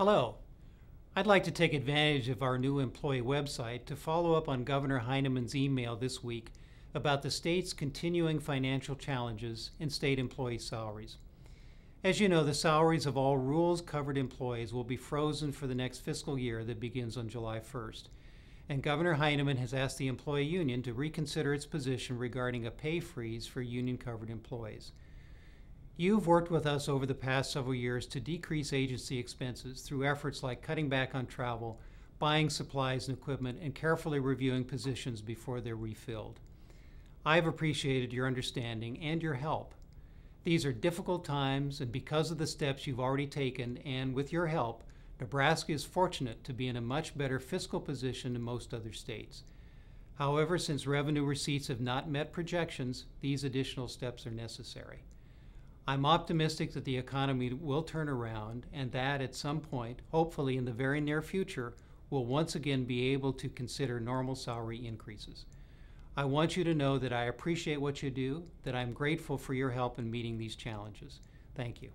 Hello. I'd like to take advantage of our new employee website to follow up on Governor Heineman's email this week about the state's continuing financial challenges in state employee salaries. As you know, the salaries of all rules covered employees will be frozen for the next fiscal year that begins on July 1st. And Governor Heineman has asked the employee union to reconsider its position regarding a pay freeze for union covered employees. You've worked with us over the past several years to decrease agency expenses through efforts like cutting back on travel, buying supplies and equipment, and carefully reviewing positions before they're refilled. I've appreciated your understanding and your help. These are difficult times, and because of the steps you've already taken, and with your help, Nebraska is fortunate to be in a much better fiscal position than most other states. However, since revenue receipts have not met projections, these additional steps are necessary. I'm optimistic that the economy will turn around and that at some point, hopefully in the very near future, we'll once again be able to consider normal salary increases. I want you to know that I appreciate what you do, that I'm grateful for your help in meeting these challenges. Thank you.